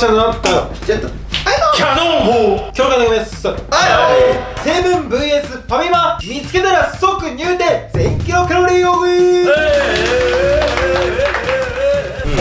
ちゃんのジェットキャノン砲!強化のです。はい。セブン VS ファミマ見つけたら即入店。1000キロカロリーオフ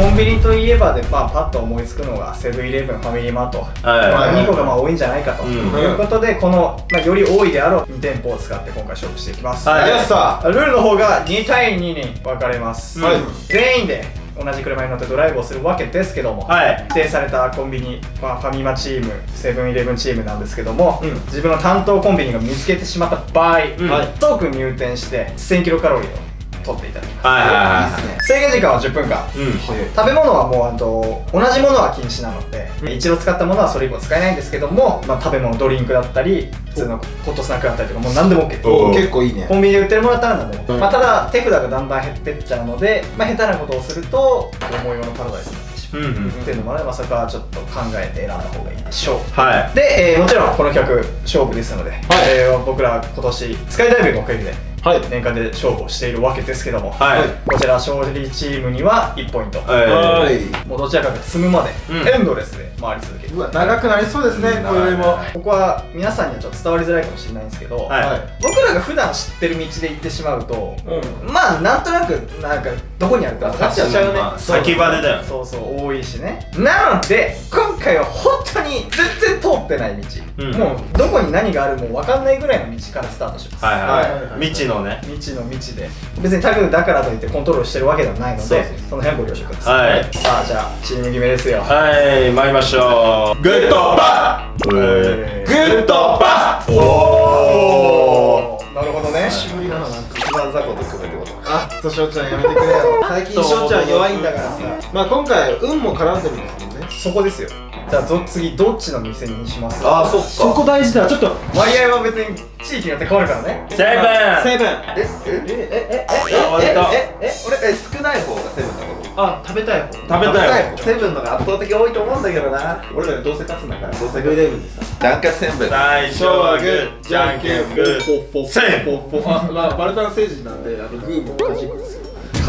コンビニといえばで、まあ、パッと思いつくのがセブンイレブンファミリーマート、はい。まあ、2個がまあ多いんじゃないかと、うん。いうことでこの、まあ、より多いであろう2店舗を使って今回勝負していきます、はい。ルールの方が2対2に分かれます、はい。全員で同じ車に乗ってドライブをするわけですけども、はい。指定されたコンビニ、まあ、ファミマチームセブンイレブンチームなんですけども、うん。自分の担当コンビニが見つけてしまった場合、ん。はい。即入店して1000キロカロリーを取っていただきます。はいはいはい。制限時間は10分間うん。食べ物はもうあと同じものは禁止なので、一度使ったものはそれ以降使えないんですけども、まあ、食べ物ドリンクだったり普通のホットスナックだったりとかもう何でも OK お結構いいね。コンビニで売ってるものだったら何でも。OK、うん。まあ、ただ手札がだんだん減ってっちゃうので、まあ、下手なことをすると思いようのパラダイスになってしまう、うんうんっていうのもね、まあ、そこはちょっと考えて選んだ方がいいでしょう。はい。で、えーもちろんこの企画勝負ですので、えー僕ら今年スカイダイビングのおかげではい。年間で勝負をしているわけですけども、はい。こちら勝利チームには1ポイント、はい。もうどちらかが積むまで、うん。エンドレスで回り続ける。うわ長くなりそうですね今宵も。ここは皆さんにはちょっと伝わりづらいかもしれないんですけど、はい。僕らが普段知ってる道で行ってしまうと、うまあなんとなくなんかどこにあるか分かっちゃうよね、まあそう先場でだよ。そうそう多いしね。なので今回は本当に全然通ってない道、うん。もうどこに何があるも分かんないぐらいの道からスタートします、はいはいはい。未知のね。未知の未知で。別にタグだからといってコントロールしてるわけではないのでその辺はご了承ください、はい。さあじゃあチーム決めですよ。はい参りましょう。グッドバッえーグッドバッおーなるほどね久しぶりだななんか一番雑魚と組むってこと。あっとしょうちゃんやめてくれよ。最近しょうちゃん弱いんだからさ。まあ今回運も絡んでるんですもんね。そこですよじゃあど次どっちの店にします？ああそっか。そこ大事だ。ちょっと割合は別に地域によって変わるからね。セブン。セブン。えええええあ割れた。えええ俺え少ない方がセブンだことあ食べたい方。食べたいよセブンのが圧倒的多いと思うんだけどな。俺らどうせ勝つんだからどうせ。グイレブンでさ団結セブン最初はグーじゃんけんグー。フォセブンバルタン星人なんであのグーもカジくんですよ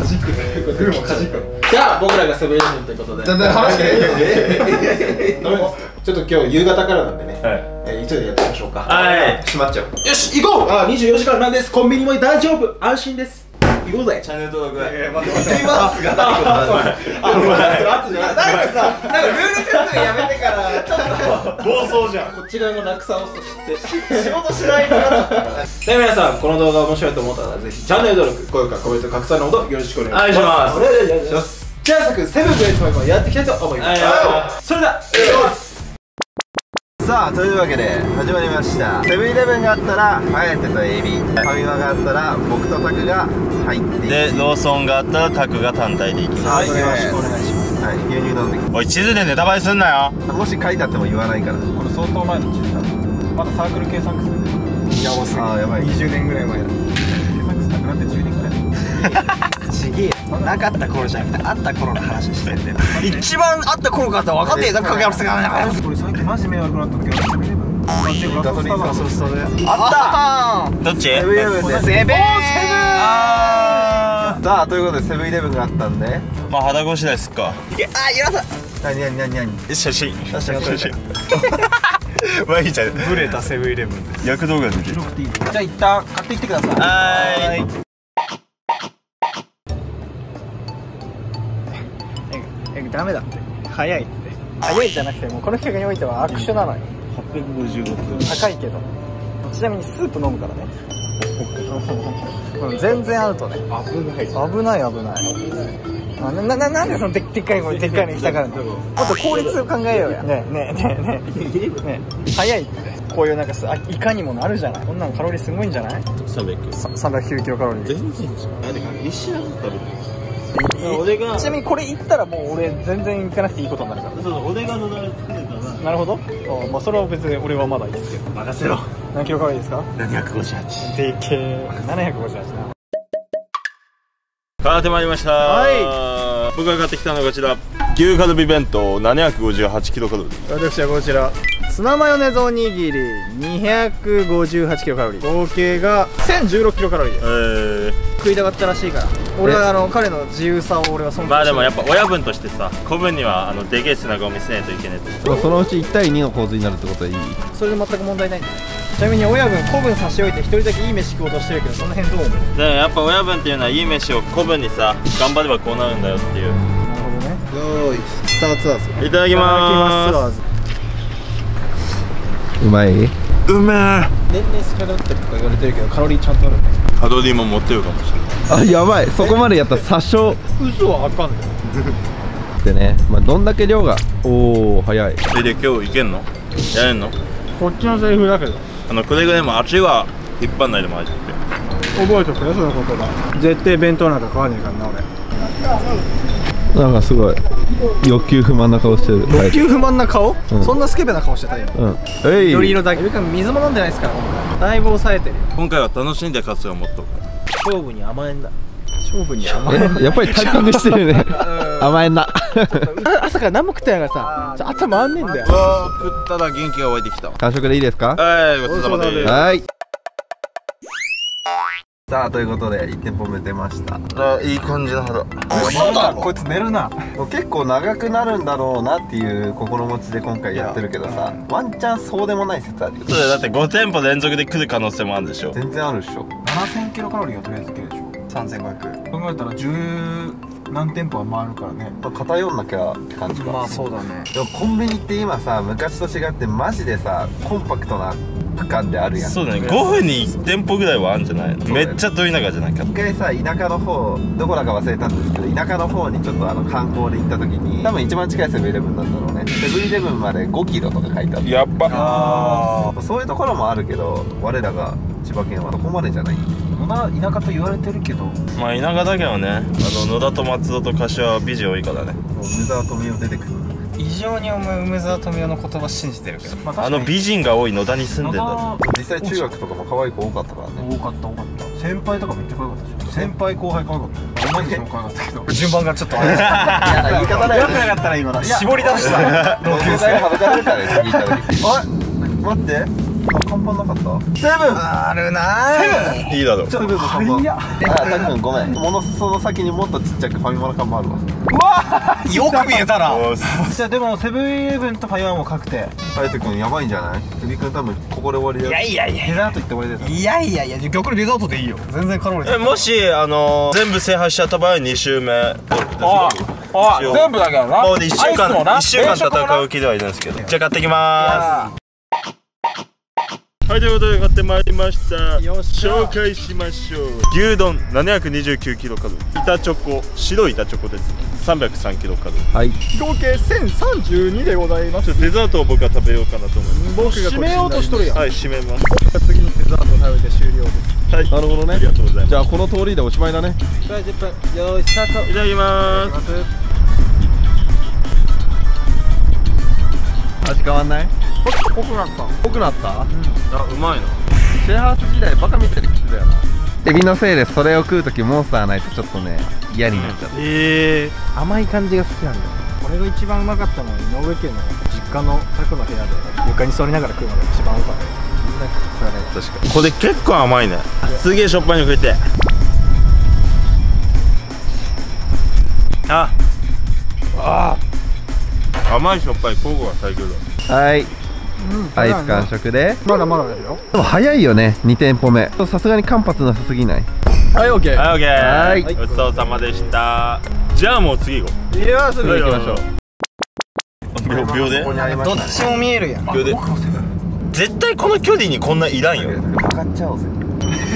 かじくねグーもかじくじゃあ僕らがセブンイレブンということで。だんだん話がごめんちょっと今日夕方からなんでね、はい。えー急いでやってみましょうか。はい。閉まっちゃう。よし行こう。あ24時間なんです。コンビニも大丈夫。安心です行こうぜ。チャンネル登録えー待って待って。マスがないことなんだあごめん。なさいあとじゃないなん。かさなんかルール説明やめてから。ちょっ暴走じゃんこっち側の落差を知ってと仕事しないなで皆さんこの動画面白いと思ったらぜひチャンネル登録高評価コメント拡散のほどよろしくお願いします。お願いします。じゃあ早速セブンブレイスもやっていきたいと思います。はそれではさあというわけで始まりました。セブンイレブンがあったら颯とエビ。ファミマがあったら僕とタクが入ってでローソンがあったらタクが単体でいきます。はい。よろしくお願いします。はい。牛乳飲んできおい地図でネタバレすんなよ。てもし書いてあっても言わないから。これ相当前の地図だまだサークル計算ですねいやもうすあーやばい。20年ぐらい前だ。計算なくなって10年ぐらい ちげえよなかった頃じゃなくてあった頃の話してんだよ一番あった頃かって分かってんだかけ合わせがこれ最近マジなった時セブンイレブンガソリンスタンドスタであどっち？セブンイレブンセブンあさあということでセブンイレブンがあったんで。ーまあ肌越しですか。あゆらさ。何何何何？写真写真写真まあいいじゃんブレたセブンイレブン躍動が出てる。じゃあ一旦買ってきてください。はーいダメだって。早いって。早いじゃなくてもうこの企画においては握手なのよ。855高いけど。ちなみにスープ飲むからね。う ん全然アウトね。危ない。危ないあなななんでそのででっかい声 でっかいの行きたがるの？もっと効率を考えようや。ねえねえねえね。えね。え 早いって。こういうなんかさあいかにもなるじゃない。こんなのカロリーすごいんじゃない？300さ309キロカロリー。全然じゃん何か一緒な食べる俺がちなみにこれ言ったらもう俺全然行かなくていいことになるから。そう俺がのだれ作れたら。なるほど。あまあそれは別に俺はまだいいですけど。任せろ。何キロカロリーですか？758でけえ。758な買ってまいりました。は僕が買ってきたのはこちら。牛カルビ弁当。758キロカロリー。私はこちら。ツナマヨネズおにぎり。258キロカロリー。合計が1016キロカロリーです。え食いたかったらしいから。俺はあの彼の自由さを俺は尊まあでもやっぱ親分としてさ子分にはあのでけえ背中を見せないといけないと。そのうち1対2の構図になるってことはいい？それで全く問題ないんだよ。ちなみに親分子分差し置いて一人だけいい飯食おうとしてるけどその辺どう思う？でやっぱ親分っていうのはいい飯を子分にさ頑張ればこうなるんだよっていう。なるほどね。よーいスターツアーズ。いただきまいただきます。うまい？うめえ年々少なくなってるとか言われてるけどカロリーちゃんとあるねカロリーも持ってるかもしれない。あやばい。そこまでやったら殺傷。嘘はあかんねってねまあどんだけ量が。おお早い。えで今日いけんの？やれんの？こっちのセリフだけど。あのくれぐれもあっちは引っ張んないでもらって。覚えとくよその言葉。絶対弁当なんか買わねえからな俺。なんかすごい欲求不満な顔してる。欲求不満な顔、うん。そんなスケベな顔してた今うん。えい。緑色だけ。水も飲んでないですから。だいぶ抑えてる。よ今回は楽しんで勝つをもっと。勝負に甘えんだ勝負に甘えやっぱりタイピングしてるね甘えんな。朝から何も食ってないからさ頭回んねえんだよ。食ったら元気が湧いてきた。完食でいいですか？はいごちそうさまです。はいさあということで1店舗目出ました。あいい感じの肌嘘だ？こいつ寝るな。結構長くなるんだろうなっていう心持ちで今回やってるけどさ。ワンチャンそうでもない説あるよ。そうだよ。だって5店舗連続で来る可能性もあるでしょ。全然あるでしょ。7000キロカロリーがとりあえずいけるでしょ3500考えたら10何店舗は回るからね。まあ偏んなきゃって感じか。そうだね。でもコンビニって今さ昔と違ってマジでさコンパクトな区間であるやんそうだね。5分に1店舗ぐらいはあるんじゃない？めっちゃ遠い中じゃないか一回さ田舎の方どこだか忘れたんですけど田舎の方にちょっとあの観光で行った時に多分一番近いセブンイレブンなんだろうね。セブンイレブンまで5キロとか書いてあるやっばあそういうところもあるけど我らが千葉県はそこまでじゃない？あ田舎と言われてるけど。まあ田舎だけどね。あの野田と松戸と柏は美人多いからね。梅沢富美男出てくる異常にお前梅沢富美男の言葉信じてるけど、まあの美人が多い野田に住んでんだぞ実際中学とかも可愛い子多かったからね。多かった多かった先輩とかめっちゃ可愛かった。でしょ先輩後輩可愛かったお前たちも可愛かったけど順番がちょっとあれ言い方だよ。よくなかったら今の絞り出した同級生省かれるからね次行った時あれ待ってあ看板なかった？セブン。あるなーい。いだろ。セブンの看板あたくんごめん。ものその先にもっとちっちゃくファミマの看板あるわ よく見えたな。おーじゃあでもセブンイレブンとファイアも確定。ハヤト君やばいんじゃない？エビ君多分ここで終わりだよ。いやいやデザート行って終わりだよ。いやいやいや逆にデザートでいいよ。全然カロリーえもしあの全部制覇しちゃった場合2周目。あ一応。全部だけどな。もう1週間一週間戦う気ではいるんですけど。じゃあ買ってきまー。すはいということで買ってまいりました。よっしゃ。紹介しましょう。牛丼729キロカロリー。板チョコ。白い板チョコです。303キロカロリー。はい。合計1032でございます。デザートを僕は食べようかなと思います。僕が締めようとしとるやん。はい締めます。次にデザート食べて終了ですはい。なるほどね。ありがとうございます。じゃあこの通りでおしまいだね。とりあえず10分よーいスタート。いただきます味変わんない？濃くなった濃くなった？あうまいな。シェアハウス時代バカみたいに食ってたよな。エビのせいでそれを食う時モンスターないとちょっとね嫌になっちゃった。ええ甘い感じが好きなんだよ。これが一番うまかったのは井上家の実家の宅の部屋で床に座りながら食うのが一番多かった確かに。これ結構甘いね。すげえしょっぱいの食えて。あ。あ甘いしょっぱい交互が最強だ。はい。アイス完食でまだまだですよ。でも早いよね。2店舗目。さすがに間髪なさすぎない？はいオッケーはいオッケーはい。ごちそうさまでした。じゃあもう次行こいやすう。ぐ行きましょう。秒秒で？ここにありましたねどっちも見えるやん。秒で？絶対この距離にこんないらんよ。曲がっちゃおうぜ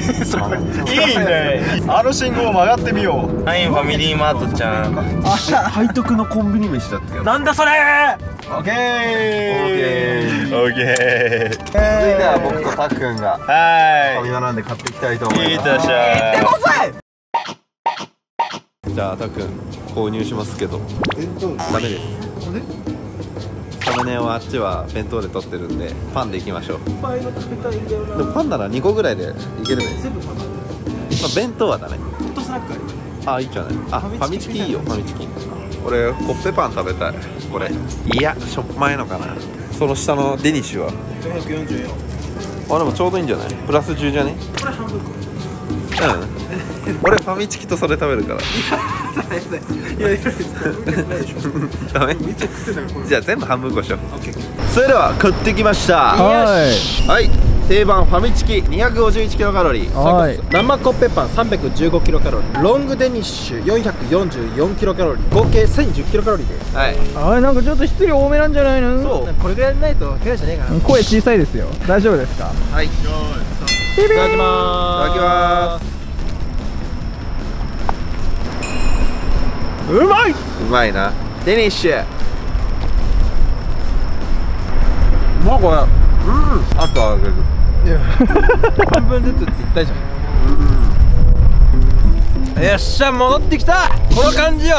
いいね。あの信号曲がってみよう。はいファミリーマートちゃん。背徳のコンビニ飯だったよ。なんだそれオッケー。オッケー。続いては僕とたっくんがファミはマなんで買っていきたいと思いいいます。ってらっしゃい。じゃあたっくん購入しますけど。ダメですサムネをあっちは弁当で取ってるんでパンでいきましょう。でもパンなら2個ぐらいでいけるね。まあ弁当はだねあいいじゃないあファミチキ。いいよファミチキ。俺コッペパン食べたい。これ。いやしょっぱいのかな。その下のデニッシュは。444あでもちょうどいいんじゃない？プラス10じゃね？これ半分うん。俺ファミチキとそれ食べるから。いやいやダメ？じゃあ全部半分こしよう。それでは食ってきました。はいはい。定番ファミチキ251キロカロリー。はい。生コッペパン315キロカロリー。ロングデニッシュ444キロカロリー。合計1010キロカロリーではい。あれなんかちょっと一人多めなんじゃないの？そう。これぐらいないとフェアじゃねえかな。声小さいですよ。大丈夫ですか？はいいいただきまーすただきます。うまい。うまいな。デニッシュ。まこれ。あとはあげる。半分ずつって言ったじゃんよっしゃ戻ってきた。この感じよ。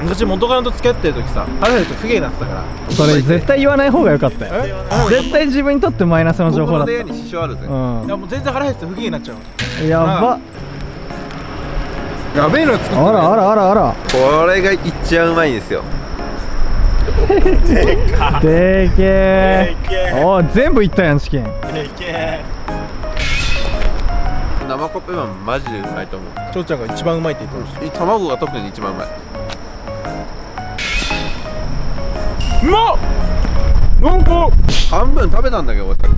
昔元カノと付き合ってる時さ腹減ると不芸になってたから。それ絶対言わない方が良かったよ。絶対自分にとってマイナスの情報だっ心の出会いに支障あるぜ。たうん。いやもう全然腹減って不芸になっちゃうやば。やべえの作ってあらあらあらあら。これがいっちゃうまいんですよ。でけえおー全部いったやんチキン生コッペパンマジでうまいと思う。翔ちゃんが一番うまいって言ってまし卵が特に一番うまい。たうまっ！なんか！半分食べたんだけど俺さっ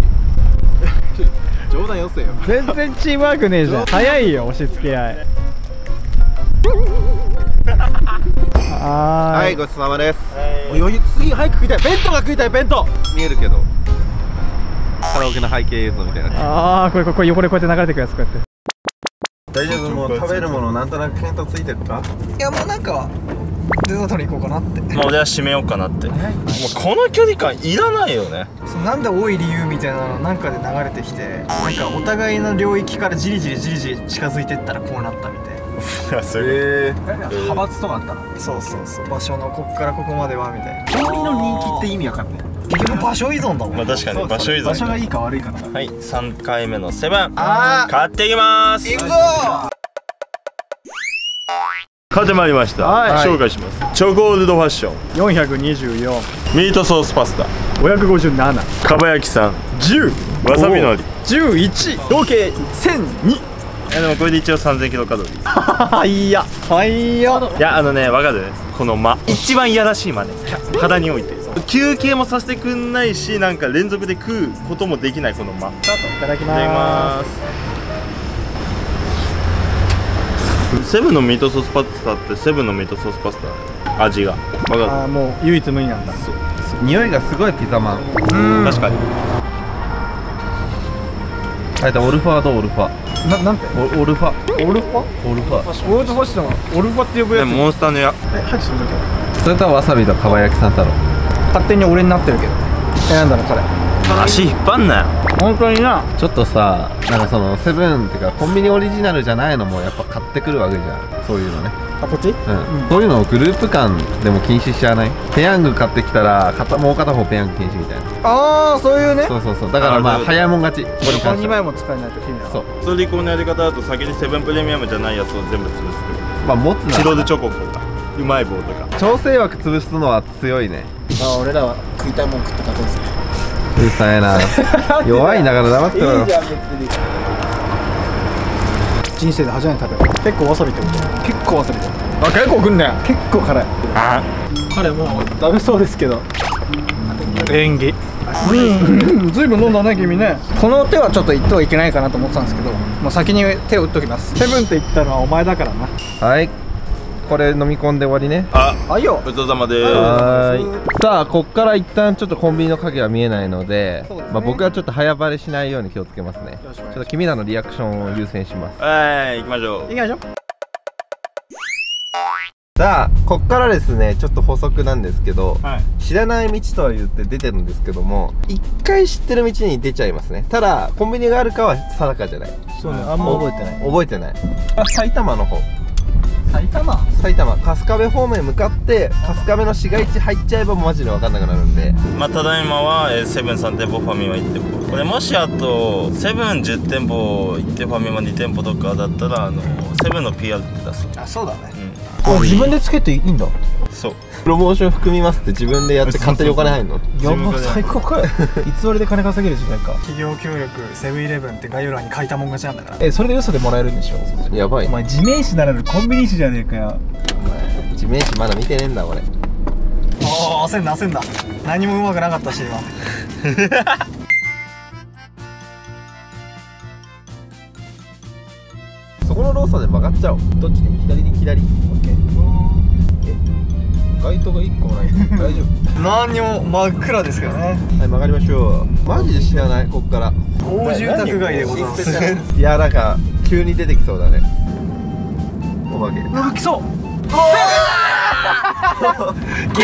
冗談よせよ。全然チームワークねえじゃん。早いよ押し付け合い。き はーいはい。ごちそうさまです。おいおい次早く食いたい。弁当が食いたい弁当。見えるけどカラオケの背景映像みたいな。ああこれこれこれ横でこうやって流れてくやつこうやって。大丈夫？もう食べるものなんとなく見当ついてるか？いやもうなんかデザートに行こうかなって。まあ俺は締めようかなって。もうこの距離感いらないよね。そうなんで多い理由みたいなのなんかで流れてきてなんかお互いの領域からじりじりじりじり近づいてったらこうなったみたいな。それえ派閥とかあったの？そうそうそう。場所のこっからここまではみたいな。君の人気って意味わかんない結局場所依存だもんまあ確かに場所依存。場所がいいか悪いかなはい3回目のセブン。あ買ってきます。ー行くぞ。買ってまいりました、はい。紹介します。チョコールドファッション。424ミートソースパスタ。557かば焼きさん。10わさびのり11合計1002いやでもこれで一応3000キロカロリー。は いや。はいや。いやあのねわかる？この間。一番いやらしい間ね肌において休憩もさせてくんないしなんか連続で食うこともできないこの間いいただきただきます。セブンのミートソースパスタってセブンのミートソースパスタ味が。わかる？ああもう唯一無二なんだ。匂いがすごいピザマン。確かに。あれだオルファーとオルファ。ななんて？オオルファ。オルファ？オルファ。オルファって呼ぶやつ。モンスターのや。それとわさびとかば焼きさん太郎勝手に俺になってるけど。えなんだろうこれ足引っ張んなよ。本当にな。ちょっとさなんかそのセブンっていうかコンビニオリジナルじゃないのもやっぱ買ってくるわけじゃん。そういうのね。あこっち？うん、そういうのをグループ間でも禁止しちゃわない？ペヤング買ってきたら片もう片方ペヤング禁止みたいな。ああそういうね。そうそうそう。だからまあ早いもん勝ち。ここにここ2関しては。枚も使えないと意味だそう。普通にこのやり方だと先にセブンプレミアムじゃないやつを全部潰すまあ持つなチロルチョコとかうまい棒とか。調整枠潰すのは強いね。まあ俺らは食いたいもん食ってたとですねうるさいな。弱いんだから黙ってろよ。ゃん別に。人生で初めて食べる結構わさびってこと？結構わさびってあ結構くんね。結構辛い。あ。彼もうダメそうですけど。演技うん。ずいぶん飲んだね君ね。この手はちょっと言ってはいけないかなと思ってたんですけどもう先に手を打っときます。セブンって言ったのはお前だからな。はいこれ飲み込んで終わりね。ああいよ。ごちそうさまです。はーい。さあこっから一旦ちょっとコンビニの影は見えないのでね。まあ、僕はちょっと早バレしないように気をつけますね。ろしくお願いします。ちょっと君らのリアクションを優先します。はい行きましょう。いきましょう。さあこっからですねちょっと補足なんですけど、はい。知らない道とは言って出てるんですけども一回知ってる道に出ちゃいますね。ただコンビニがあるかは定かじゃない。そうねあんま覚えてない。覚えてない。あ埼玉の方埼玉。埼玉。春日部方面向かって春日部の市街地入っちゃえばマジで分かんなくなるんで。まあ、ただいまは、えーセブン3店舗ファミマ1店舗これもしあとセブン10店舗行ってファミマ2店舗とかだったらあのセブンの PR って出す。あそうだね自分でつけていいんだ。そう。プロモーション含みますって自分でやって勝手にお金入るの？やば最高か。よ偽りで金稼げる時代か。企業協力セブンイレブンって概要欄に書いたもん勝ちなんだから。えそれで嘘でもらえるんでしょ？やばい。お前地面師ならぬコンビニ師じゃねえかよ。地面師まだ見てねえんだ俺おお焦んだ焦んだ何もうまくなかったし今そこのローソンで曲がっちゃおう。どっちで左に？左。オッケー。街灯が1個もない。大丈夫。何にも真っ暗ですけどね。はい曲がりましょう。マジで知らない？こっから。大住宅街でございます。いやなんか急に出てきそうだね。お化け。あ来そう。急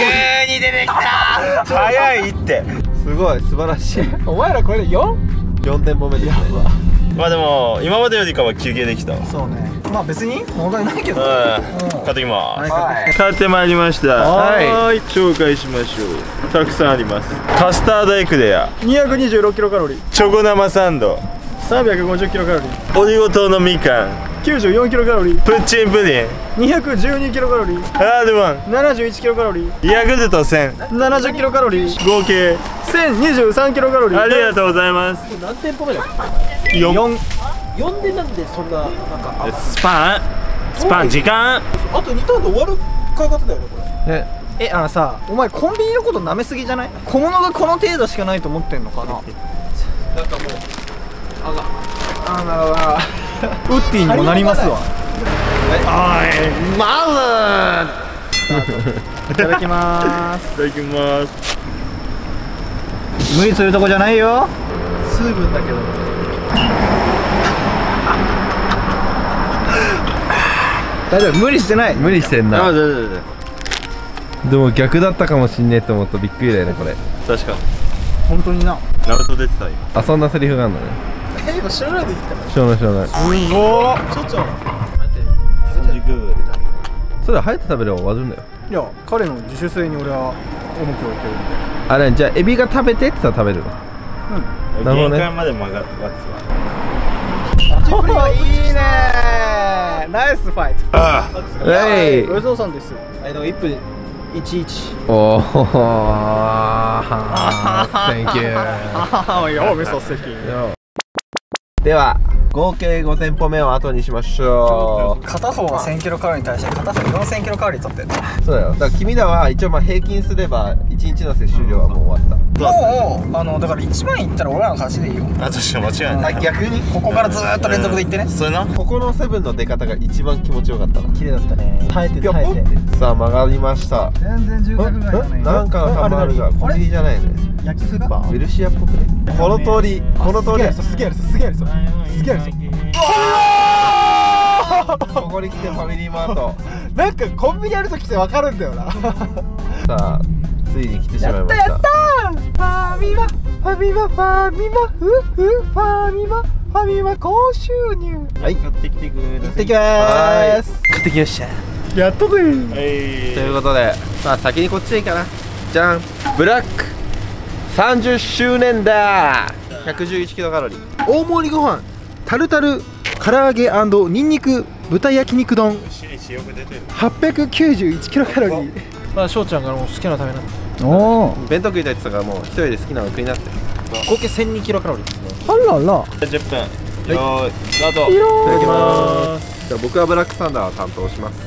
に出てきた。早いって。すごい素晴らしい。お前らこれで 4? 4店舗目です。ねまあでも今までよりかは休憩できたわ。そうね。まあ別に問題ないけど。うん。買ってきます、はい。買ってまいりました。はい。い。紹介しましょう。たくさんあります。カスタードエクレア226キロカロリー。チョコ生サンド。350キロカロリー。オリゴ糖のみかん94キロカロリー。プッチンプデ212キロカロリー。ィン。R1 71キロカロリー。ヤクルト1000 70キロカロリー。合計。1023キロカロリー。ありがとうございます。何店舗目だっ4 4 4でなんでそんななんかあスパン。スパン時間。あと2ターンで終わる買い方だよねこれ。ね。えあのさお前コンビニのこと舐めすぎじゃない？小物がこの程度しかないと思ってんのかな？なんかもうあがあなるほどウッディにもなりますわ。いただきまーす。いただきます。無理するとこじゃないよ。水分だけど。大丈夫？無理してない？無理してんな。でも逆だったかもしんねえと思うとびっくりだよねこれ。確かに。本当にな。ナルト出てたよあそんなセリフがあるのねえ今知らないでいいかなしょうがないしょうがない。すごーちょっちょそれは早く食べれば終わるんだよ。いや彼の自主性に俺は重きを置いてるんで。あれじゃあエビが食べてって言ったら食べるの？なるほどね。限界まで曲がるわ。おいいね。ナイスファイト。えい。お嬢さんですあの1分11おお Thank you ああやめさせてでは合計5店舗目を後にしましょ片方は1000キロカロリーに対して片方4000キロカロリー取ってるうそうだよ。だから君らは一応まあ平均すれば1日の摂取量はもう終わっもうあのだから1万いったら俺らの勝ちでいいよ。あ確かに間違いない。た逆に？ここからずーっと連続でいってね。それな。ここのセブンの出方が一番気持ちよかったな。綺麗だったね。耐えて耐えてさあ曲がりました。全然住宅街じゃないなんかの看板あるがコンビニじゃないね。焼きスーパーウェルシアっぽくね？この通りこの通り。すげえあるすげえあるすげえあるすげえあるここに来てファミリーマート。なんかコンビニあると来てわかるんだよな。さあついに来てしまいました。ファミマファミマファミマフフファミマファミマ高収入。はい。買ってきてくれ行ってきまーす買ってきました。やったぜはい。ということでまあ先にこっちでいいかな。じゃん。ブラック30周年だ。111キロカロリー。大盛りご飯タルタル唐揚げニンニク豚焼肉丼。シリシよく出てる891キロカロリー。まあ翔ちゃんがもう好きなの食べなおお弁当食いたいって言ってたからもう一人で好きなの食いなって。合計1002キロカロリーですねあらら10分よーいスタート。いただきまじゃあ僕はブラックサンダーを担当します。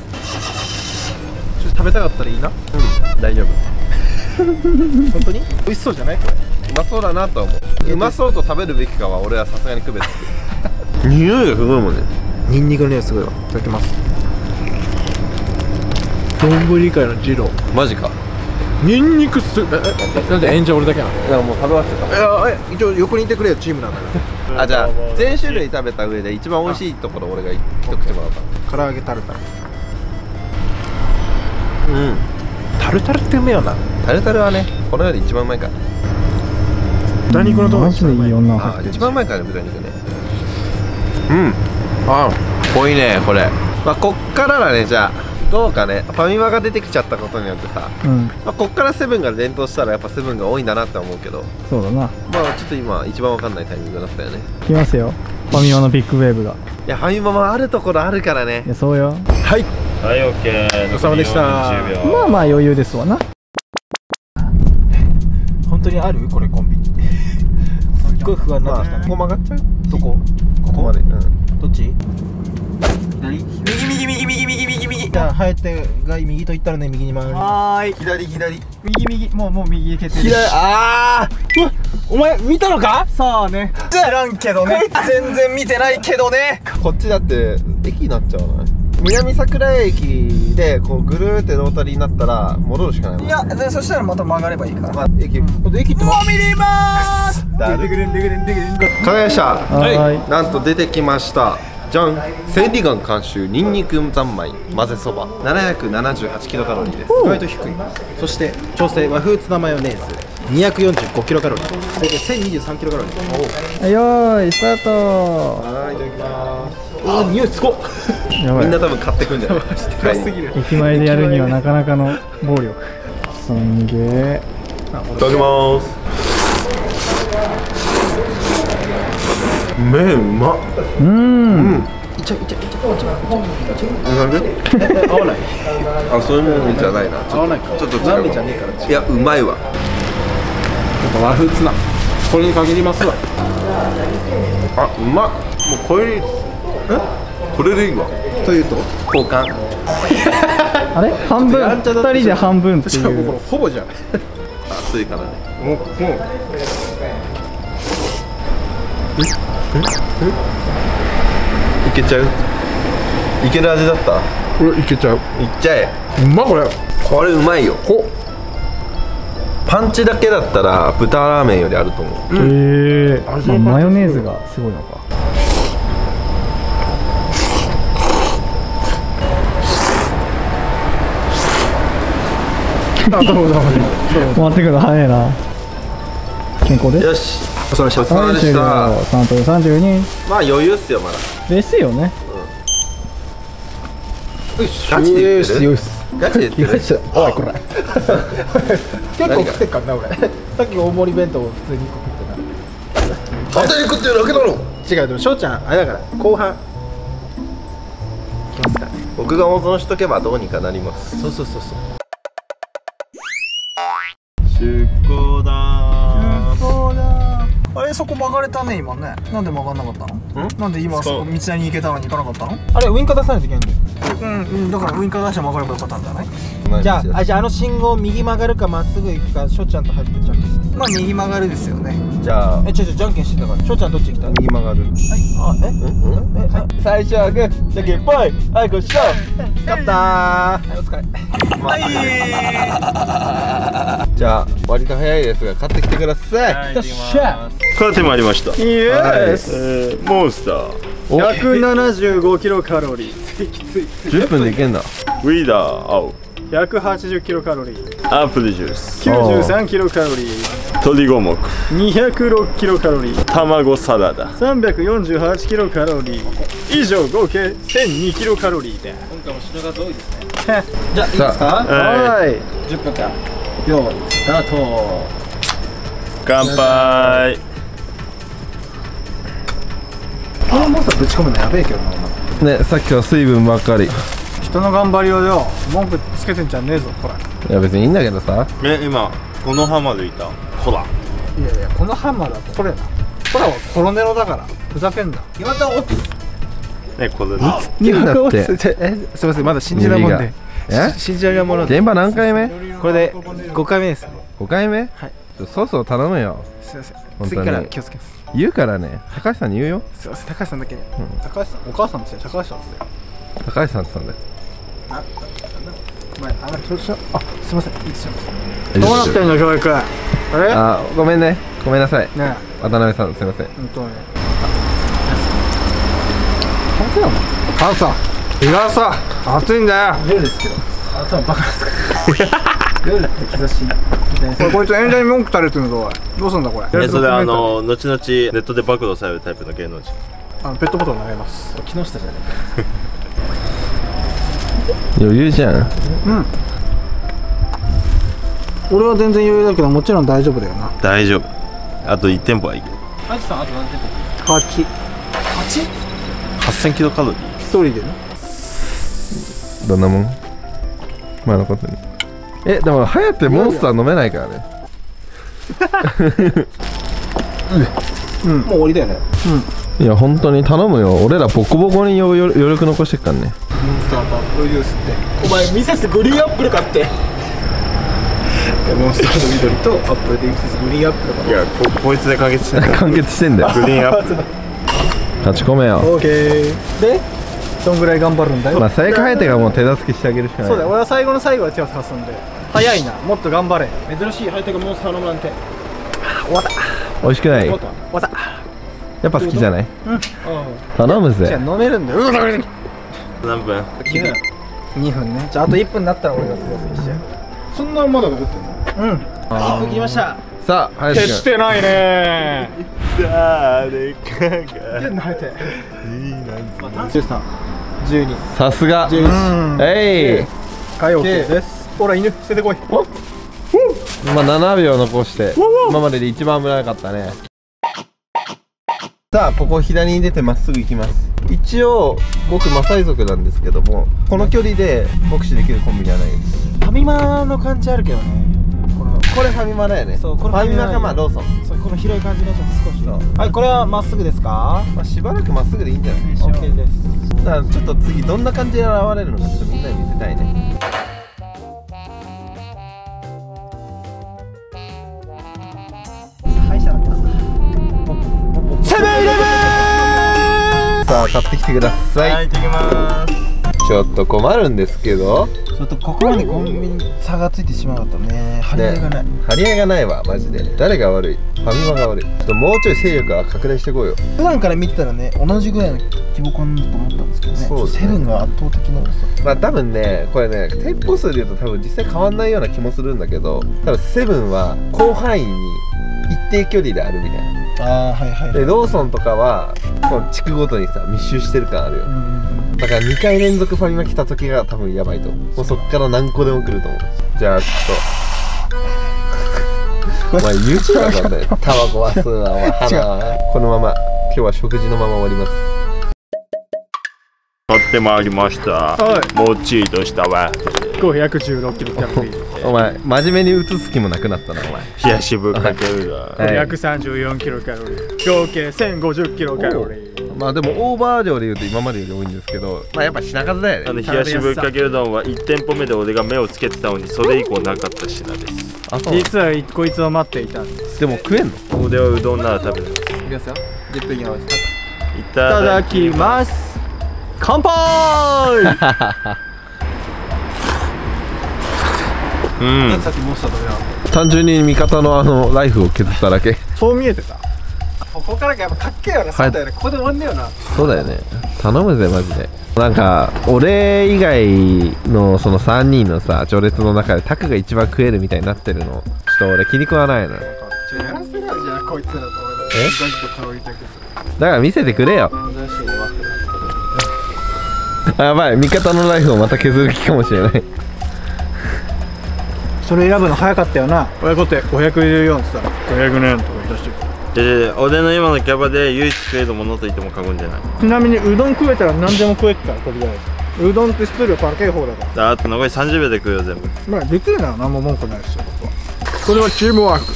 ちょっと食べたかったらいいな。うん大丈夫本当に？美味しそうじゃないこれ。うまそうだなとは思う。うまそうと食べるべきかは俺はさすがに区別つく。匂いがすごいもんね。ニンニクの匂いすごいわ。いただきます。丼界の二郎。マジか。ニンニクすええなんで演者俺だけなの？だからもう食べ終わっていやえ一応横にいてくれよチームなんだかたあじゃあ全種類食べた上で一番美味しいところ俺が一口もらったら唐揚げタルタル。うんタルタルってうめえよな。タルタルはねこの世で一番うまいか。ら豚肉のとこマジでいい女あ一番うまいからね豚肉ね。うん。あ濃いねこれ。まあこっからだねじゃあ。どうかね。ファミマが出てきちゃったことによってさ、うん。まあ、こっからセブンが連投したらやっぱセブンが多いんだなって思うけど。そうだな。まあちょっと今一番わかんないタイミングだったよね。来ますよ。ファミマのビッグウェーブが。いやファミマもあるところあるからね。いやそうよ。はいはいオッケー。ごちそうさまでした。10秒。まあまあ余裕ですわな。本当にある？これコンビ。すっごい不安になってきたね、ここ曲がっちゃう？どこ？ここまで。うん。どっち？左。右右右右右右。右じゃあハエテが右と言ったらね右に回る。はーい。左左。右右。もうもう右決定です。あー。うわお前見たのか？さあね。知らんけどね。全然見てないけどね。こっちだって駅になっちゃうな南桜駅でこうぐるーってロータリーになったら戻るしかないもんいやでそしたらまた曲がればいいから。まあ駅。駅っても見りまーす。だるデグレンデグレンデグレンデグレン加賀社はい。なんと出てきました。じゃん千里眼監修ニンニク三昧。混ぜそば。778キロカロリーです。意外と低い。そして調整和風ツナマヨネーズ。245キロカロリー。それで1023キロカロリー。よーいスタート。はいいただきますおお匂いすごっ。やばい。みんな多分買ってくんじゃない？買いにいる。駅前でやるにはなかなかの暴力。すんげえ。ただきます。麺うまっ。うーん。いっちいっちいっちいっちゃう。なんで？合わない。あそういうもんじゃないな。ちょ合わないか。ちょっと違うラーメンじゃねえからいやうまいわ。やっぱ和風ツナこれに限りますわ。あうまっ。もうこれにえこれでいいわ。というと？交換。あれ？半分？やんちゃだった二人で半分っていう。これほぼじゃん。熱いからね。もうもう。いけちゃう？いける味だった？これいけちゃう。いっちゃえ。うまっこれ。これうまいよ。ほパンチだけだったら豚ラーメンよりあると思う。へえ、まあマヨネーズがすごいのかあどうもどうもどうも回ってくるの早い。な健康で？よし。お疲れ様でした。はい終了3分32まあ余裕っすよまだ。ですよね。ガチで言ってる？ガチで言ってる？おいこれ。結構食ってっからな俺。さっき大盛り弁当を普通に1個食って勝手に食ってるだけだろ。た違うでも翔ちゃんあれだから後半。僕が温存しとけばどうにかなります。そうそうそうそうあれそこ曲がれたね今ね。なんで曲がんなかったの？ん？なんで今そこそう。道なりに行けたのに行かなかったの？あれウインカー出さないといけないん。だようん、うん、だからウインカー出して曲がればよかったんじゃない？じゃああじゃああの信号右曲がるかまっすぐ行くか翔ちゃんと初めてじゃんけんして。まあ右曲がるですよね。じゃあ。えちょちょじゃんけんしてたから。翔ちゃんどっち行きたい？右曲がる。あえ？うんうん。え？はい。最初はグーじゃんけんぽいはいごしょ勝ったー。はいお疲れ。じゃあ割と早いですが買ってきてください。はいよっしゃ。買ってまいりました。イエはい。スえーモンスター。175キロカロリー。10分でいけんだウィーダー青。180キロカロリー。アップルジュース。93キロカロリー。鶏五目。206キロカロリー。卵サラダ。348キロカロリー。以上合計1002キロカロリーだ今回も品数多いですね。じゃあいいですか？ははい。10分間用意スタート。乾杯。このモンスターぶち込むのやべえけどなねさっきは水分ばっかり。人の頑張りをよ文句つけてんじゃねえぞこれ。いや別にいいんだけどさ。え今この浜でいたほらいやいやこのハンマーだこれなこれはコロネロだからふざけんな。岩田オッねこれだって。えすいませんまだ信じないもんでえ？信じられないもの現場何回目これで5回目です ?5 回目はいそろそろ頼むよすいません次から気をつけます言うからね高橋さんに言うよすいません高橋さんだけにん高橋さんお母さんですよ高橋さんですよ高橋さんって言ったんだよお前あの調子あすいませんいつしますどうなってんの教育あれあごめんねごめんなさいね渡辺さんすいません本当に本当やもん母さん日がさ暑いんだよ。夜ですけど。あとはバカですか夜って兆しみたい。なこれこいつ演者に文句垂れてるぞおい。どうすんだこれ。えそれあの後々ネットで暴露されるタイプの芸能人。あのペットボトル投げます。木下じゃない余裕じゃん。俺は全然余裕だけどもちろん大丈夫だよな。大丈夫。あと1店舗はいける。アジさんあと何店8 8000キロカロリー。一人でねどんなもん？前のことにえでもハヤってモンスター飲めないからね。もう終わりだよね。いや本当に頼むよ。俺らボコボコに余余力残してっからね。モンスターとアップルジュースって。お前ミセスグリーンアップル買って。モンスターの緑とアップルでミセスグリーンアップル買っていやここいつで完結してんだ 完結してんだよ。グリーンアップ勝ち込めよ。オーケー。でどんぐらい頑張るんだよ、まあ最悪ハヤテがもう手助けしてあげるしかない。そうだよ。俺は最後の最後は手を差すんで。早いな。もっと頑張れ。珍しいハイテクモンスター飲むなんて美味しくない？や終わった。わたっぱ好きじゃない？あ頼むぜ。じゃあ飲めるんだよ。う何分？2分。ね。じゃああと1分になったら俺がプレゼンし。ちゃうあそんなまだ残ってんの？うん。1分切りましたさあ決してないね誰かが。ハイテ13 12さすが。うんえい。はい OK です。ほら犬捨ててこい。まあ7秒残して今までで一番危なかったね。さあここ左に出てまっすぐ行きます。一応僕マサイ族なんですけどもこの距離で目視できるコンビニはないです。ファミマの感じあるけどねこれファミマだよね。そうこれファミマかまあローソン。そうこの広い感じのちょっと少し。はいこれはまっすぐですか？まあしばらくまっすぐでいいんじゃない？OK です。だからちょっと次どんな感じで現れるのかちょっとみんなに見せたいね。セブンイレブン！さあ買ってきてください、はい行ってきますちょっと困るんですけど。ちょっとここまでコンビニ差がついてしまうとね張り合いがない、ね張り合いがないわマジで。誰が悪い？ファミマが悪い。ちょっともうちょい勢力は拡大してこいよ。普段から見てたらね同じぐらいの規模感だと思ったんですけどね。そうね。セブンが圧倒的なまあ多分ねこれね店舗数で言うと多分実際変わんないような気もするんだけど多分セブンは広範囲に一定距離であるみたいな。ああはいはいでローソンとかはこの地区ごとにさ密集してる感あるよ。うんうんだから2回連続ファミマ来た時が多分やばいと。思うもうそっから何個でも来ると思う。じゃあちょっと。お前 YouTuber なんだよタバコは吸うわお前。花は。このまま今日は食事のまま終わります。取ってまいりました。はい。もっちりとしたわ516キロキャロリーお前真面目に映す気もなくなったなお前冷やしぶっかけるわはい134キロキャロリー合計1050キロキャロリーまあでもオーバー量で言うと今までより多いんですけどまあやっぱ品数だよねあの冷やしぶっかけうどんは1店舗目で俺が目をつけてたのにそれ以降なかった品ですあそう実はこいつを待っていたんですでも食えんの俺はうどんなら食べるいきますよ10分に合わせたいただきます乾杯うん。さっきモンスターとや単純に味方のあのライフを削っただけ。そう見えてた。ここからがやっぱかっけえよなそうだよね。ここで終わんだよな。そうだよね。頼むぜマジで。なんか俺以外のその3人のさ序列の中でタクが一番食えるみたいになってるのちょっと俺気に食わないの。だちょやらせないじゃんこいつらと俺え？だけから見せてくれよ。やばい味方のライフをまた削る気かもしれないそれ選ぶの早かったよな。親子って514って言ったら500年とか言い出してでで俺の今のキャバで唯一食えるものと言っても過言じゃない。ちなみにうどん食えたら何でも食えっからとりあえず。うどんって質量高い方だから。であと残り30秒で食うよ全部。まあできるなら何も文句ないですよ僕は。これはチームワーク。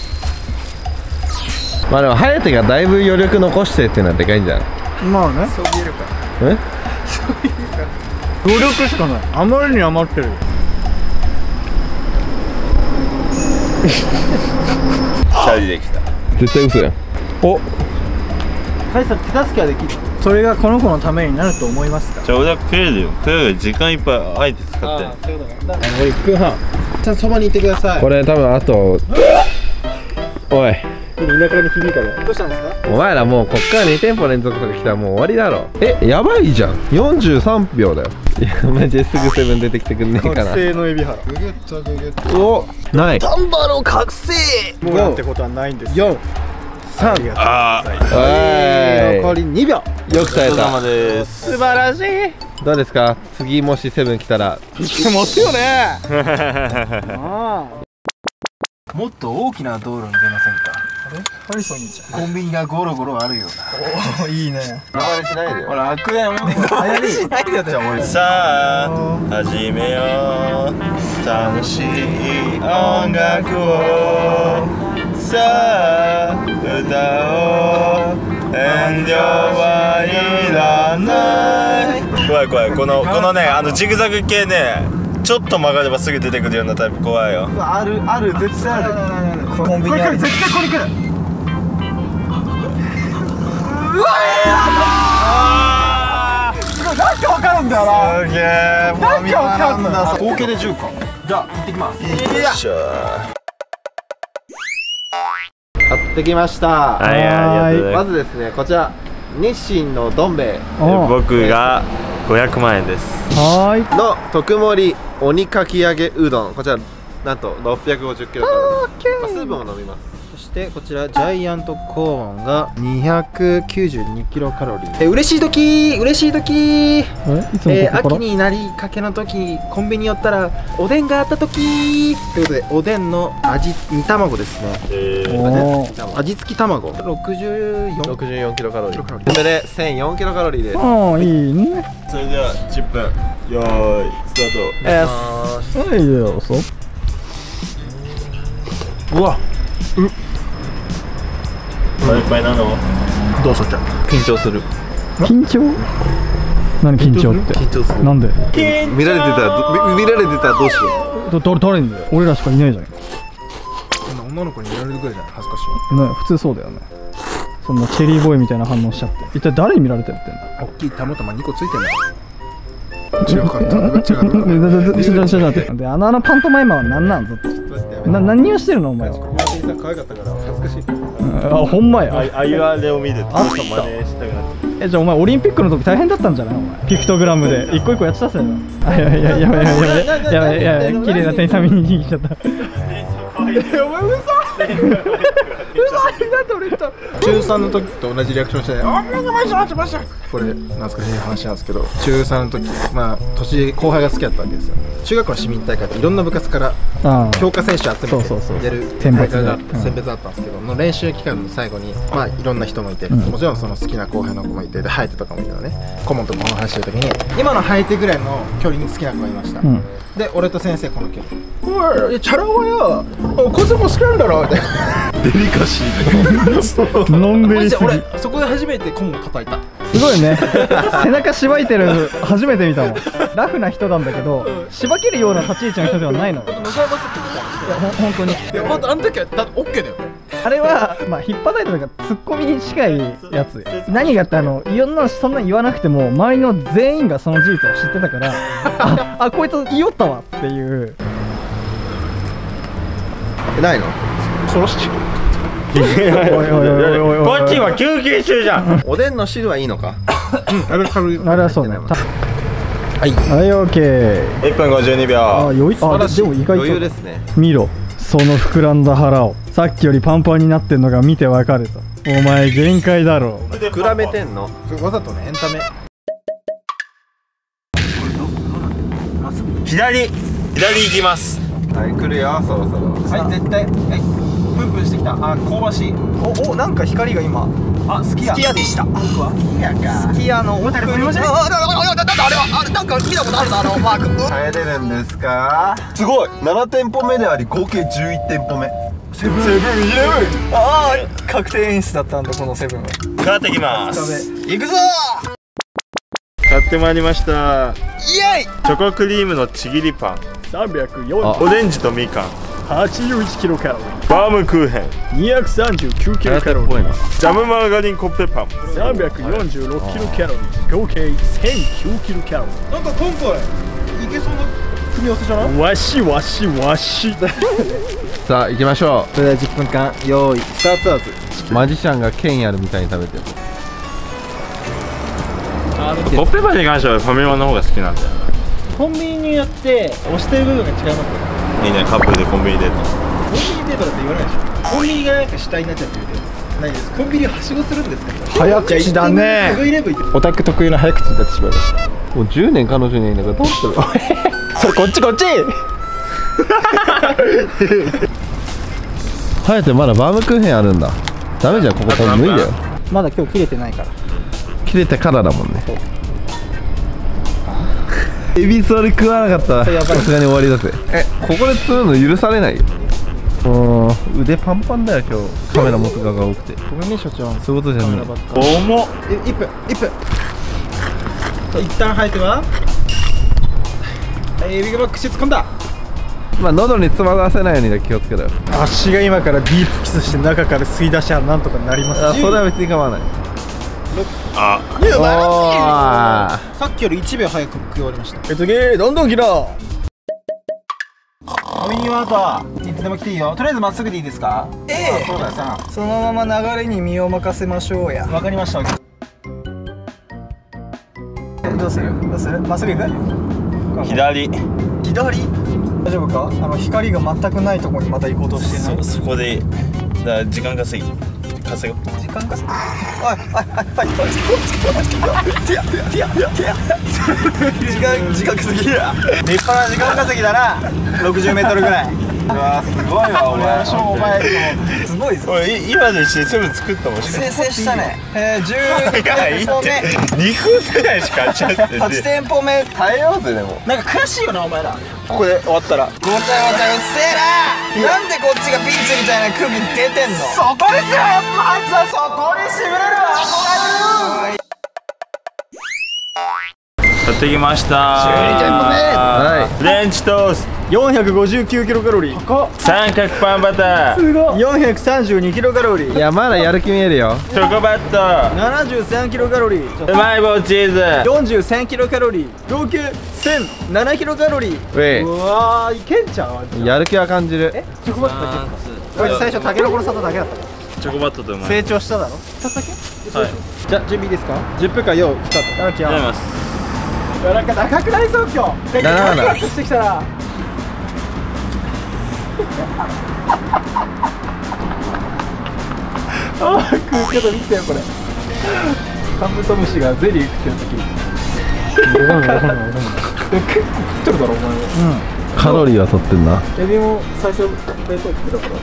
まあでも颯がだいぶ余力残してっていうのはでかいんじゃない？まあね。そう見えるか。え？努力しかない。あまりに余ってるチャリできた。絶対嘘やん。お。カイさん手助けはできる。それがこの子のためになると思いますか？じゃあ俺は食えるよ。食える時間いっぱいあえて使って。ああそうだから残り1分半ちゃんとそばにいてください。これ多分あとおい田舎に響いたよどうしたんですか？お前らもうこっから2店舗連続とか来たらもう終わりだろ。えやばいじゃん。43秒だよ。いやマジですぐセブン出てきてくんねえかな覚醒の指原グギュッとグギュッと。おない。ダンバの覚醒。もうなんてことはないんですよ。4ありがとう。ああはい。残り2秒。よく耐えお疲れ様たです。素晴らしい。どうですか？次もしセブン来たら。いけますよね。もっと大きな道路に出ませんか？ハリソン兄ちゃんコンビニがゴロゴロあるよおいいね。名前しないでよ。ほら悪縁も流行りしないでよ。じゃあ俺さあ始めよう。楽しい音楽を。さあ歌おう。遠慮はいらない。怖い怖い。このこのねあのジグザグ系ねちょっと曲がればすぐ出てくるようなタイプ怖いよ。あるある絶対ある。コンビニある。絶対これ来る。すごいなんかわかるんだよな。すげえもうなんかわかんない。合計で10かじゃあ行ってきます。よっしゃ買ってきました。はいありがとうございままずですねこちら日清のどん兵衛。す僕が500万円です。はーい。の特盛鬼かき揚げうどん。こちらなんと650キロカロリー、まあ、スープも飲みます。そしてこちらジャイアントコーンが292キロカロリー。え嬉しい時嬉しい時。ええー秋になりかけの時コンビニ寄ったらおでんがあった時。ということでおでんの味煮卵ですね。おー。味付き卵。64 64キロカロリー。これで1004キロカロリーです。ああいいね。それでは10分よーいスターえはいどうぞうわトいっぱいなの？どうそっちゃ緊張する。緊張？何緊張って？緊張する。なんで？見られてたらど見見られてたらどうしよど誰誰んだよ。俺らしかいないじゃん。な女の子に見られるぐらいじゃない恥ずかしい。普通そうだよね。そんなチェリーボーイみたいな反応しちゃって。一体誰に見られてるってんだ大きいたまたま2個ついてんだ違うかった。違うかった。ちょちょちょちょ待ってであのあのパントマイマーは何なんずっとな何をしてるのお前は可愛かったから恥ずかしいうんあほんまや。ああいうあれを見るとあちょっと真似したくなっえじゃあお前オリンピックの時大変だったんじゃない？お前。ピクトグラムで。一個一個やってたっすよあいやいややばいやばいやばい。やばいやばい綺麗な店員さん見に来ちゃった中3の時と同じリアクションして「あっマジマジマジマジこれ懐かしい話なんですけど中3の時まあ年後輩が好きだったわけですよ。中学校の市民大会っていろんな部活からあ強化選手集めてそうそうそう出る選抜大会が選別だったんですけど、の練習期間の最後にまあいろんな人もいて、ん。もちろんその好きな後輩の子もいてでハエテとかもいるのね。顧問とこの話してる時に今のハエテぐらいの距離に好きな子がいました、うん。で俺と先生この距離おいチャラ男よおこいつも好きなんだろ ってのんびマりすぎ。そこで初めて顧問を叩いた。すごいね。背中しばいてる初めて見たもん。ラフな人なんだけどしばけるような立ち位置の人ではないのいや向かいますってほん本当に。いやほんとあの時はだって OK だよ。ねあれはまあ引っ張いたとかツッコミに近いやつ。何がってあのいろんなそんな言わなくても周りの全員がその事実を知ってたからああこいつ言いよったわっていう。ないの？殺しちゃおこっちは休憩中じゃんおでんの汁はいいのかあれ軽いあれはそうねはいはいオッケー1分52あ秒よいあでも意外余裕ですね見ろその膨らんだ腹をさっきよりパンパンになってんのが見てわかるぞお前限界だろ比べてんのわざとねエンタメ左左行きますはい来るよそろそろはい絶対はいプンプンしてきた。あ香ばしい。おおなんか光が今。あすき家。でした。すき家の奥に。あれはあれなんか見たことあるなあのマーク帰れるんですかすごい7店舗目であり合計11店舗目セブンイレブンああ確定演出だったんだこのセブンは買ってきます行くぞ買ってまいりましたイエイチョコクリームのちぎりパン304オレンジとみかん81キロカロバームクーヘン。リー239キロカロリー。ジャムマーガリンコッペパン。346キロカロリー。合計1009キロカロリなんか今回いけそうな組み合わせじゃない？ーわしわしわし。さあ行きましょそれでは10分間。用意スタートアウトうマジシャンが剣やるみたいに食べてる。コッペパンに関してはファミマの方が好きなんだよコンビニによって押してる部分が違いますよいいねカップルでコンビニデートコンビニデートだって言わないでしょ。コンビニがなんか主体になっちゃってるけどないですコンビニをはしごするんですか？早口だね。オタク特有の早口になってしまいましたもう10年彼女いないんだからどうする？それこっちこっち。ハヤテまだバームクーヘンあるんだ。ダメじゃんここ多分無理だよ。まだ今日切れてないから。切れてからだもんねエビそれ食わなかったらさすがに終わりだぜ。えここで釣るの許されないよ。もう腕パンパンだよ今日。カメラ持つ側が多くて。ごめんね所長。そういうことじゃない重っ。え1分1分。一旦吐いては？はいエビが口突っ込んだ。まあ喉に詰まらせないようにだけ気をつけろよ。足が今からディープキスして中から吸い出しはなんとかなりますあそれは別に構わないあ。いやおー。さっきより1秒早く食い終わりました。え次どんどん切ろう。飲みにはあといつでも来ていいよ。とりあえずまっすぐでいいですか？ええ。そうだよさそのまま流れに身を任せましょうや。わかりました。どうする？どうする？まっすぐ行く？左。左？大丈夫か？あの光が全くないところにまた行こうとしてない？そそこでだ時間稼ぎ稼ごう時間かさおいおいおいおい時間時間稼ぎや立派な時間稼ぎだな60メートルぐらいうわすごいわお前。お前すごいぞ。今のうちに全部作ったもん生成したね。えー、10がいい店舗目って2分ぐらいしかちゃって8て店舗目耐えようぜでも。なんか悔しいよなお前ら。ここで終わったら。ごちゃごちゃうっせえななんでこっちがピンチみたいな空気出てんの？そこですよまずはそこにしびれるわ買ってきました。はフレンチトースト459キロカロリー。三角パンバター。432キロカロリー。いいやまだやる気見えるよ。チョコバット。73キロカロリー。うまい棒チーズ。43キロカロリー。合計1007キロカロリー。ウェうわーいけんちゃう？イやる気は感じる。えチョコバットだけ。ですかこれ最初タケノコの里だけだった。チョコバットとうまい。成長しただろ？ちょっとだけ？はい。じゃあ準備いいですか？10分間用スタート。いただきありがとうございまます。すなんか長くなりそう今日。ならないワクワクしてきたなあー食うけど見てよこれ。カブトムシがゼリー食ってる時。わかんないわかんないわかんない結構食ってるだろお前。はカロリーは取ってんな。エビも最初弁当食ってたから。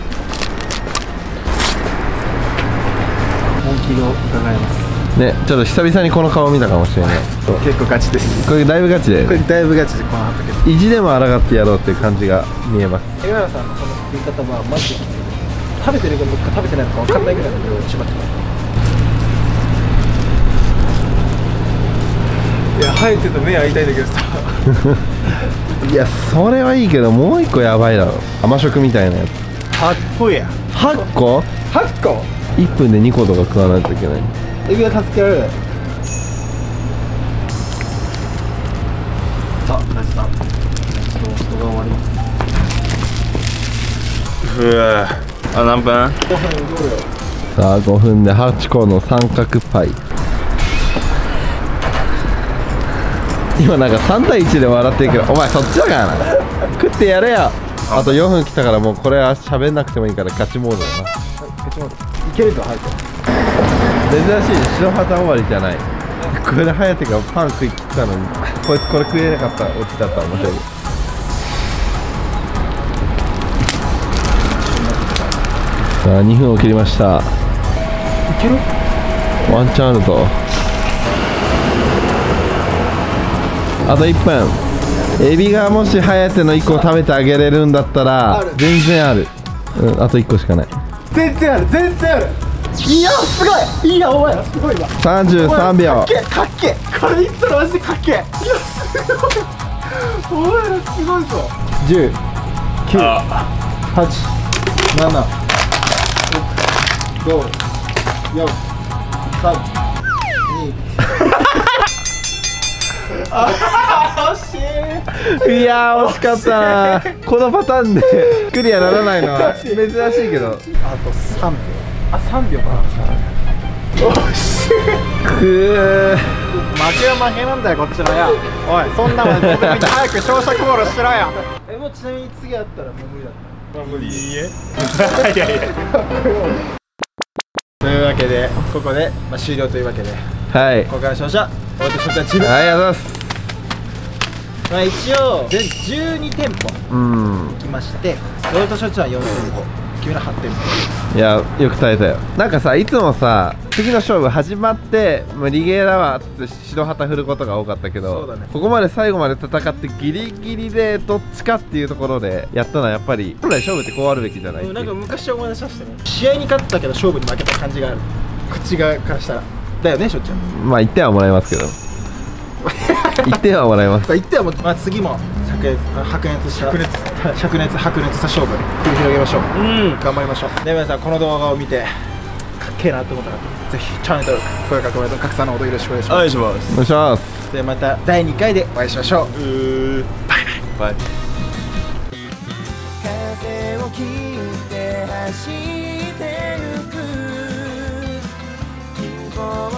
本気を伺いますねちょっと久々にこの顔見たかもしれない。結構ガチです。これだいぶガチでこれだいぶガチでこの畑意地でも抗ってやろうっていう感じが見えます。江原さんのこの食い方はマジできつい食べてるかどっか食べてないのか分かんないぐらいの量を縛って。ますいや生えてた目開いたいんだけどさ。いやそれはいいけどもう一個やばいだろ甘食みたいなやつ。8個や。8個？8個 ?1 分で2個とか食わないといけないエビが助けられないさあラジさんトーストが終わります。うわ。あ何分？ご飯どうよ。さあ5分で8個の三角パイ。今なんか3対1で笑ってるけどお前そっちだからな。食ってやれよ。あと4分来たからもうこれは喋んなくてもいいからガチモードだな。口元いけると入って珍しい白旗終わりじゃない。これで颯がパン食い切ったのにこいつこれ食えなかったオチだったら面白い。さあ2分を切りました。いける？ワンチャンあるぞ。あと1分。エビがもし颯の1個食べてあげれるんだったら全然ある、うん、あと1個しかない。全然ある全然あるいやすごい。いやお前らすごいわ。33秒かっけえかっけえこれいったらマジでかっけえ。いやすごい。お前らすごいぞ。10 9 8 7 6 5 4 3 2あ惜しい。いやー惜しかったな。このパターンでクリアならないのは珍しいけど。あと3秒あ3秒か。な惜しいくー。負けは負けなんだよこっちのや。おいそんなもん 早く消息ゴールしろよ。えもうちなみに次あったらもう無理だった。無理。いいえいやいや。というわけでここで、まあ、終了というわけで。はい。ここから勝者私たち。チーム、ありがとうございます。まあ、一応全12店舗うん。行きましてロート処置は4店舗いやよく耐えたよ。なんかさいつもさ次の勝負始まってもうリゲーだわっつって白旗振ることが多かったけど、ね。ここまで最後まで戦ってギリギリでどっちかっていうところでやったのはやっぱり本来勝負ってこうあるべきじゃない。うんなんか昔思い出しましたね。試合に勝ったけど勝負に負けた感じがある。口側からしたら。だよねしょっちゃんまあ1点はもらいますけど1点はもらいます。言ってはもう、まあ、次も灼熱あ白熱した灼熱灼熱白熱した勝負。繰り広げましょう。うん。頑張りましょう。で皆さんこの動画を見てかっけえなと思ったらぜひチャンネル登録声かけと拡散のほどよろしくお願いしますお願いします。お願いします。でまた第2回でお会いしましょう。バイ。風を切って走ってゆく希望